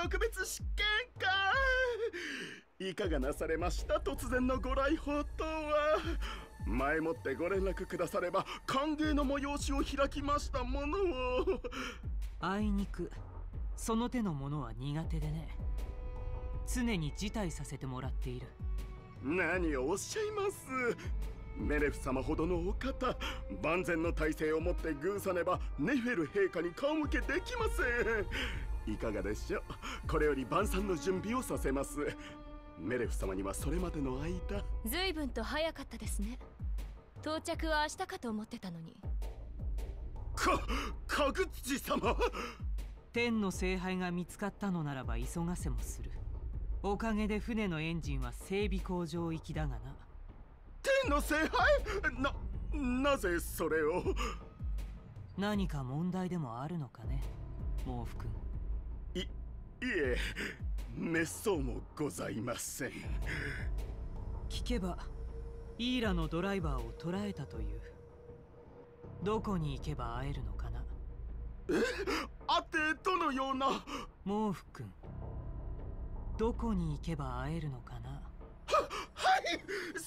特別試験か。いかがなされました？突然のご来訪とは。前もってご連絡くだされば歓迎の催しを開きましたものを。あいにく。その手のものは苦手でね。常に辞退させてもらっている。何をおっしゃいます？メレフ様ほどのお方万全の体制をもって偶さねばネフェル陛下に顔向けできませんいかがでしょう?これより晩餐の準備をさせます。メレフ様にはそれまでの間。随分と早かったですね。到着は明日かと思ってたのに。か角土様！天の聖杯が見つかったのならば急がせもする。おかげで船のエンジンは整備工場行きだがな。天の聖杯？ななぜそれを？何か問題でもあるのかね毛布君いいえ滅相もございません。聞けばイーラのドライバーを捕らえたという。どこに行けば会えるのかな？え？あってどのような。毛布君どこに行けば会えるのかな？ははい